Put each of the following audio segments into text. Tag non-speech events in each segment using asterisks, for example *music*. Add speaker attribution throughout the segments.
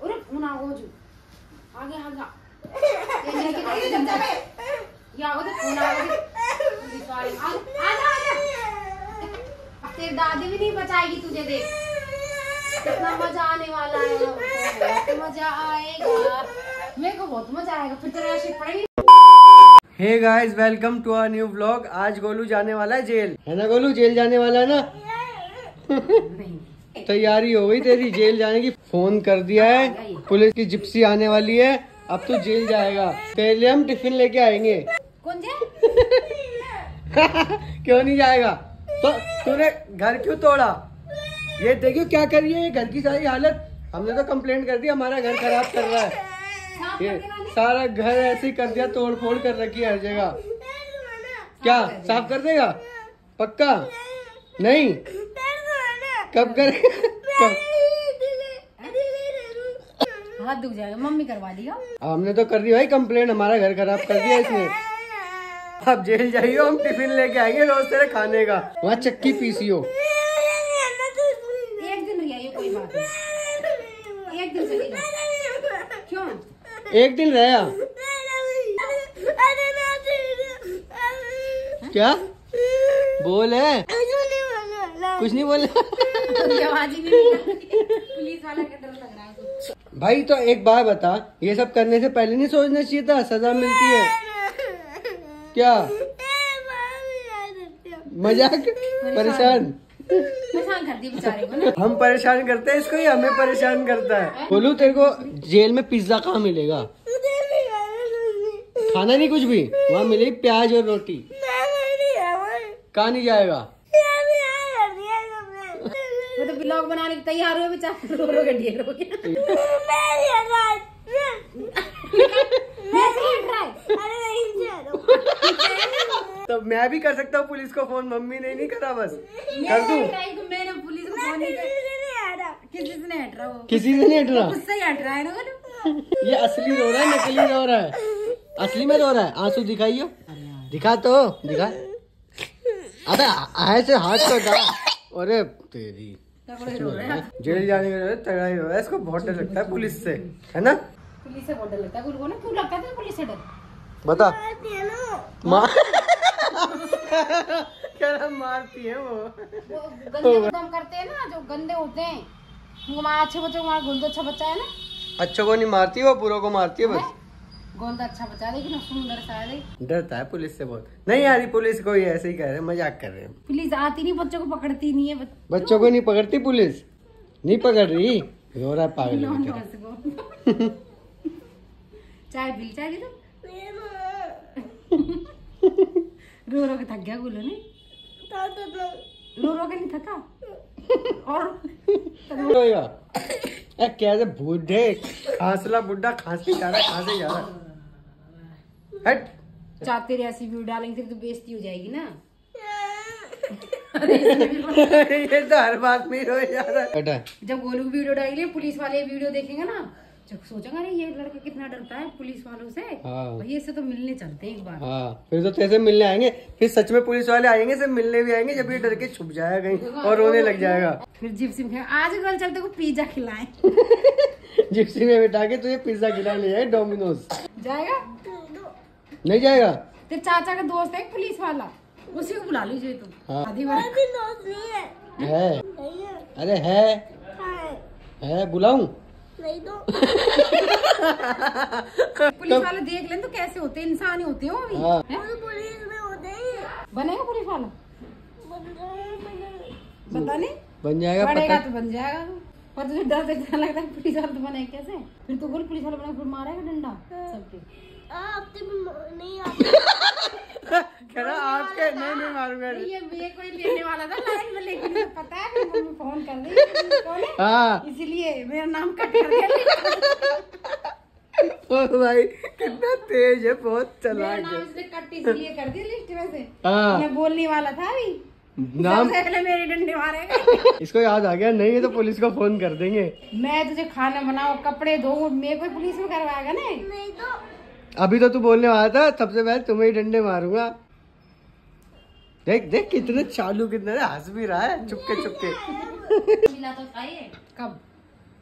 Speaker 1: *laughs* तो पुलिस आ आ जा आ जा। तेरी दादी भी नहीं बचाएगी तुझे देख। कितना मज़ा आने वाला है। बहुत मज़ा आएगा। मेरे को बहुत मज़ा आएगा। फिर तेरा शिप पड़ेगी
Speaker 2: hey guys welcome to our new vlog आज गोलू जाने वाला है जेल। है ना गोलू? जेल जाने वाला है ना?
Speaker 1: नहीं।
Speaker 2: तैयारी हो गई तेरी जेल जाने की फ़ोन कर दिया है पुलिस की जिप्सी आने वाली है अब तू जेल जाएगा पहले हम टिफ़िन लेके आएँगे क्यों नहीं जाएगा तो तूने घर क्यों तोड़ा ये देखियो क्या करिए घर की सारी हालत हमने तो कंप्लेंट कर दी हमारा घर खराब कर रहा है ये सारा घर ऐसे ही कर दिया तोड़ फोड़ कर रखी है हर जगह क्या साफ़ कर देगा पक्का नहीं कब कर *laughs*
Speaker 1: हाथ दुख जाएगा। मम्मी करवा दिया
Speaker 2: हमने तो कर दी भाई कंप्लेंट हमारा घर खराब कर दिया इसने। अब जेल जाइए हम टिफ़िन लेके आएँगे रोज तेरे खाने का। वहाँ चक्की पीसियो
Speaker 1: एक दिन रह कोई बात नहीं। एक दिन क्यों?
Speaker 2: एक दिन रहा क्या? बोल है। कुछ नहीं बोला। भाई तो एक बात बता ये सब करने से पहले नहीं सोचना चाहिए था? सजा मिलती है। क्या? मज़ाक? परेशान।
Speaker 1: परेशान। कर दिया बेचारे को ना।
Speaker 2: हम परेशान करते हैं इसको ही हमें परेशान करता है? बोलू तेरे को जेल में पिज्जा कहाँ मिलेगा? खाना नहीं कुछ भी? वहाँ मिलेगी प्याज और रोटी। कहाँ नहीं जाएगा?
Speaker 1: ब्लॉग बनाने की तैयार हुए बेचारे रो रो के ढेर हो गया।
Speaker 2: तो मैं भी कर सकता हूँ पुलिस को फ़ोन मम्मी ने नहीं करा बस। कर दूँ?
Speaker 1: मैंने पुलिस को फ़ोन नहीं किया किसी से नहीं हट। रहा
Speaker 2: किसी से नहीं हट रहा?
Speaker 1: उससे ही हट रहा है ना
Speaker 2: ये असली रो रहा है नकली रो रहा है? असली में रो रहा है? आँसू दिखाइयो। दिखा तो दिखा। अबे ऐसे हाथ डाल अरे तेरी जेल जाने के तगड़ा ही रो है इसको बहुत डर लगता है पुलिस से है ना?
Speaker 1: पुलिस से बहुत डर लगता है। उनको ना क्यों लगता है पुलिस से डर?
Speaker 2: बता। मार। क्या नाम मारती है वो।
Speaker 1: वो गंदे काम करते हैं ना जो गंदे होते हैं। उनको हमारा अच्छे बच्चों को हमारा गोंद अच्छा बच्चा है ना?
Speaker 2: अच्छों को नहीं मारती वो बुरों को मारती है? बस।
Speaker 1: गोंद अच्छा बच्चा है लेकिन सुंदर सा
Speaker 2: डरता है पुलिस से बहुत। नहीं यार ये पुलिस को ही ऐसे ही कह रहे मज़ाक कर रहे हैं।
Speaker 1: पुलिस आती नहीं बच्चों को पकड़ती नहीं है बच-
Speaker 2: बच्चों को नहीं पकड़ती पुलिस? नहीं पकड़ रही? रो रहा है पागल है।
Speaker 1: चाय पी चाय रो रो के थक गया गुल्लू ने। रो रो के नहीं थका? और?
Speaker 2: रोएगा कैसे बूढ़े खांसला बुढ़ा खांसी जा रहा है खांसे जा रहा है। हट।
Speaker 1: चाहते रहे ऐसी वीडियो डालेंगे फिर तो बेइज्जती हो जाएगी ना।
Speaker 2: ये तो हर बात में ही जा है
Speaker 1: जब गोलू की वीडियो डालेंगे पुलिस वाले वीडियो देखेंगे ना जब सोचेंगे अरे ये लड़का कितना डरता है पुलिस वालों से।
Speaker 2: हाँ।
Speaker 1: भैया इससे तो मिलने चलते हैं एक बार।
Speaker 2: हाँ फिर तो तेरे से मिलने आएँगे फिर सच में पुलिस वाले आएँगे से मिलने भी आएँगे जब ये डर के छुप जाएगा कहीं और रोने लग जाएगा।
Speaker 1: फिर जिप्सी में कहेंगे, आज कल चलते को पिज्जा खिलाएँ। *laughs*
Speaker 2: जिप्सी में बिठा के तुझे पिज्जा खिला ले जाए डोमिनोज।
Speaker 1: जाएगा?
Speaker 2: नहीं जाएगा?
Speaker 1: तेरे चाचा का दोस्त है एक पुलिस वाला। उसी को बुला लीजिए तुम।
Speaker 2: हाँ।
Speaker 1: आधी बार।
Speaker 2: है। अरे है। है। बुलाऊं?
Speaker 1: नहीं *laughs* पुलिस वाले देख लें तो कैसे होते इंसान ही होते हैं वो भी।
Speaker 2: हाँ।
Speaker 1: हैं? बनेगा पुलिस वाला? पता नहीं।
Speaker 2: बन जाएगा पता
Speaker 1: तो बन जाएगा पर तुझे डर से इतना लगता है पुलिस वाला तो बने कैसे? फिर तो बोल पुलिस वाला बना फिर मारेगा डंडा। सबके *laughs*
Speaker 2: कह रहा आपके नहीं नहीं मारूँगा
Speaker 1: ये ये कोई लेने वाला था लाइन में लेकिन पता है मम्मी फ़ोन कर रही कौन है?
Speaker 2: हाँ।
Speaker 1: इसीलिए मेरा नाम कट कर दिया। *laughs*
Speaker 2: ओ भाई कितना तेज है बहुत
Speaker 1: मेरा
Speaker 2: चलाक
Speaker 1: नाम इसने कट इसलिए कर दिया लिस्ट में से।
Speaker 2: हाँ।
Speaker 1: मैं बोलने वाला था अभी।
Speaker 2: नाम
Speaker 1: पहले मेरे डंडे मारेगा
Speaker 2: इसको याद आ गया नहीं है तो पुलिस को फ़ोन कर देंगे।
Speaker 1: मैं तुझे खाना बनाओ कपड़े धो मेरे को पुलिस में करवाएगा ना?
Speaker 2: अभी तो तू बोलने वाला था सबसे पहले तुम्हें ही डंडे मारूँगा। देख देख कितने चालू कितने हंस भी रहा है चुपके चुपके।
Speaker 1: तो कब?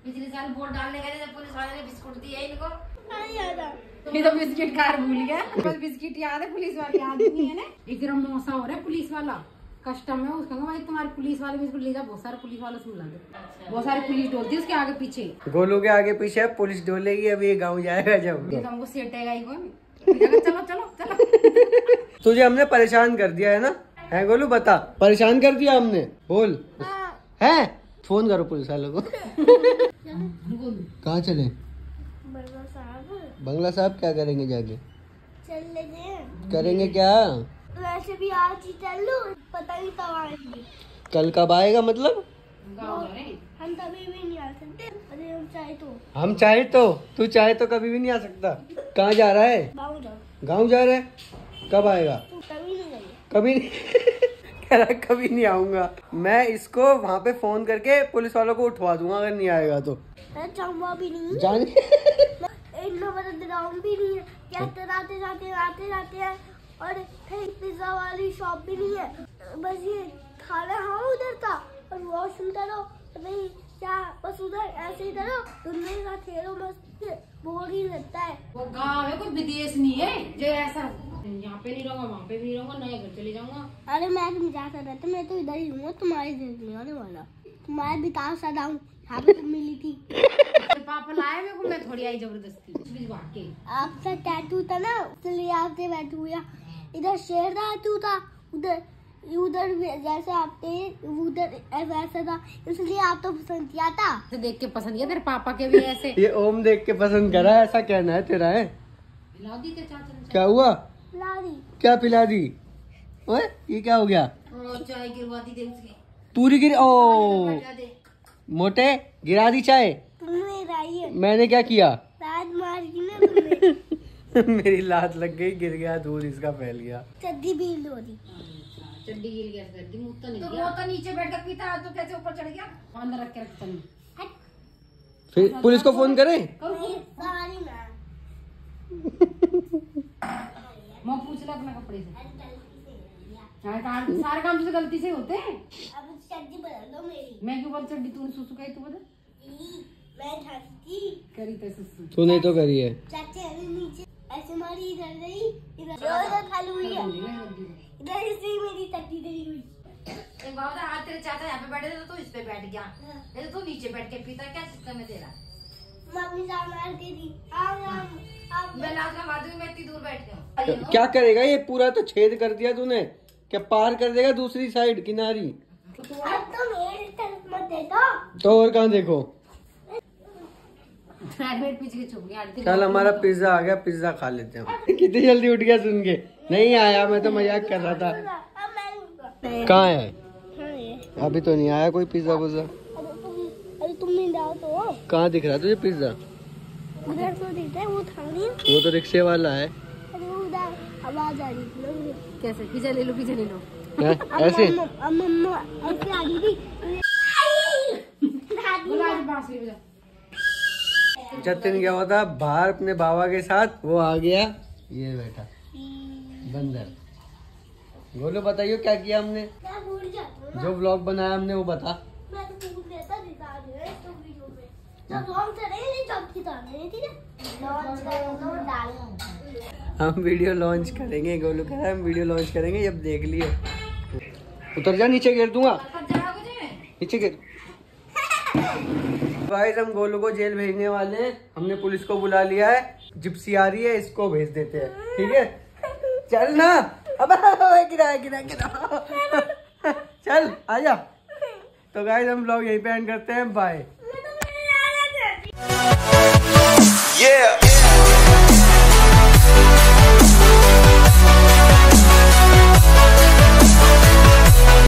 Speaker 1: पिछले साल वोट डालने गए थे पुलिस वाले ने बिस्कुट दिए इनको।
Speaker 3: नहीं याद
Speaker 1: ये तो बिस्किट कार भूल गया। बस बिस्किट याद है पुलिस वाले याद नहीं है ना? एकदम मौसा हो रहा है पुलिस वाला। कस्टम है उसका भाई तुम्हारे पुलिस वाले बिस्कुट ले जा बहुत सारे पुलिस वालों से मिला दे। बहुत सारी पुलिस डोलती है उसके आगे पीछे।
Speaker 2: गोलू के आगे पीछे पुलिस डोलेगी अभी ये गाँव जाएगा जब।
Speaker 1: तो हमको सेटेगा ही चलो चलो चलो
Speaker 2: तुझे हमने परेशान कर दिया है ना? है गोलू बता। परेशान कर दिया हमने। बोल। है। फ़ोन करो पुलिस वालों को। कहाँ चले? बंगला साहब। क्या करेंगे जाके?
Speaker 3: चल
Speaker 2: करेंगे क्या?
Speaker 3: वैसे भी आज ही चल लो पता नहीं कब आएँगे।
Speaker 2: कल कब आएगा मतलब।
Speaker 3: हम कभी भी नहीं आ सकते। अरे हम चाहे तो।
Speaker 2: हम चाहे तो तू चाहे तो कभी भी नहीं आ सकता। कहाँ जा रहा है?
Speaker 3: गाँव
Speaker 2: जा। रहा है? कब आएगा?
Speaker 3: कभी नहीं
Speaker 2: कभी नहीं। *laughs* कह रहा कभी नहीं आऊँगा। मैं इसको वहाँ पे फ़ोन करके पुलिस वालों को उठवा दूँगा अगर नहीं आएगा तो।
Speaker 3: चाहूँगा भी नहीं।
Speaker 2: जान।
Speaker 3: भी नहीं। कहते जाते जाते जाते हैं। और कहीं पिज्जा वाली शॉप भी नहीं है। बस ये खाना हाँ उधर था। और वॉशरूम करो नहीं क्या बस उधर ऐसे ही करो दुनिया का खेलो मस्त बोर ही लगता है।
Speaker 1: वो गाँव है कोई विदेश नहीं है जो ऐसा। यहाँ पे नहीं रहूँगा वहाँ पे भी नहीं रहूँगा नया घर चले जाऊँगा।
Speaker 3: अरे मैं तुम जा सकता था मैं तो इधर ही हूँ तुम्हारे देश नहीं आने वाला। तुम्हारे बिताओ सदाऊँ यहाँ पे तुम मिली थी।
Speaker 1: तो पापा लाए मेरे को मैं थोड़ी आई ज़बरदस्ती।
Speaker 3: आपका टैटू था ना इसलिए आपसे बैठू हुआ इधर शेर टैटू था उधर उधर जैसे आपके उधर वैसा था इसलिए आप तो पसंद किया था।
Speaker 1: तो देख के पसंद किया तेरे पापा के भी ऐसे।
Speaker 2: ये ओम देख के पसंद करा ऐसा कहना है तेरा है? क्या हुआ?
Speaker 3: लारी
Speaker 2: क्या पिला दी ओए ये क्या हो गया?
Speaker 1: और चाय गिरवा दी दे
Speaker 2: पूरी गिर ओ! मोटे गिरा दी चाय।
Speaker 3: है।
Speaker 2: मैंने क्या किया
Speaker 3: रात मार की ना तुमने
Speaker 2: मेरी लात लग गई गिर गया दूध इसका फैल गया।
Speaker 3: चड्डी भी लो रही।
Speaker 1: चड्डी गिर गया कर मुँह तो नहीं गया। वो तो नीचे बैठ कर पीता तो कैसे ऊपर चढ़ गया? अंदर रख के रखता नहीं।
Speaker 2: फिर पुलिस को फ़ोन करें।
Speaker 1: मैं पूछ ला अपने कपड़े से। सारे काम सारे काम तो गलती से होते हैं?
Speaker 3: अब चड्डी बदल दो मेरी।
Speaker 1: मैं क्यों बोल चड्डी? तूने सुसु कही तू
Speaker 3: ई, मैं थकी
Speaker 1: करी तो सुसु।
Speaker 2: तूने तो करी है।
Speaker 3: चाचे अभी नीचे इधर इधर इधर खाली हुई है। इधर से ही मेरी हुई।
Speaker 1: एक बता आज तेरे चाचा यहाँ पे बैठे थे तो इस पे बैठ गया। नहीं तो तू नीचे बैठ के पीता क्या सिस्टम है तेरा?
Speaker 3: मैं अपनी जान मार के दी। आओ आप
Speaker 1: मैं लाज का बात मैं इतनी दूर बैठ हूँ।
Speaker 2: क्या करेगा ये? पूरा तो छेद कर दिया तूने। क्या पार कर देगा दूसरी साइड किनारी?
Speaker 3: अब तो मेरे तरफ़ मत दे
Speaker 2: तो और कहाँ देखो?
Speaker 1: प्राइवेट पीछे के गया आंटी
Speaker 2: चल हमारा पिज्जा आ गया पिज्जा खा लेते हैं। *laughs* कितनी जल्दी उठ गया सुन के। नहीं आया मैं तो मज़ाक कर रहा था। कहाँ है?
Speaker 3: हाँ
Speaker 2: अभी तो नहीं आया कोई पिज्जा वुज्जा।
Speaker 3: अरे तुम अरे तुम नहीं जाओ तो
Speaker 2: कहाँ दिख रहा तुझे पिज्जा?
Speaker 3: तो दिखता वो
Speaker 2: वो तो रिक्शे वाला है।
Speaker 3: अरे उधर आवाज़ आ रही थी ना मुझे
Speaker 1: कैसे? पीछे ले लो पीछे ले लो। *laughs*
Speaker 2: ऐसे?
Speaker 3: अब मम्मा ऐसे आ रही थी। *laughs*
Speaker 2: जतिन गया हुआ था बाहर अपने बाबा के साथ वो आ गया ये बैठा। बंदर। बोलो बताइए क्या किया हमने?
Speaker 3: मैं भूल जाता हूँ
Speaker 2: जो ब्लॉग बनाया हमने वो बता।
Speaker 3: मैं तो
Speaker 2: हम वीडियो लॉन्च करेंगे गोलू कह रहा है हम वीडियो लॉन्च करेंगे जब देख लिए। उतर जा नीचे गिर दूँगा। नीचे गिर। *laughs* गाइस हम गोलू को जेल भेजने वाले हैं। हमने पुलिस को बुला लिया है। जिप्सी आ रही है, इसको भेज देते हैं। ठीक है? चल ना। अब गिरा गिरा गिरा। चल, आजा। तो गाइस हम ब्लॉग यहीं पे एंड करते हैं। Bye
Speaker 4: Yeah.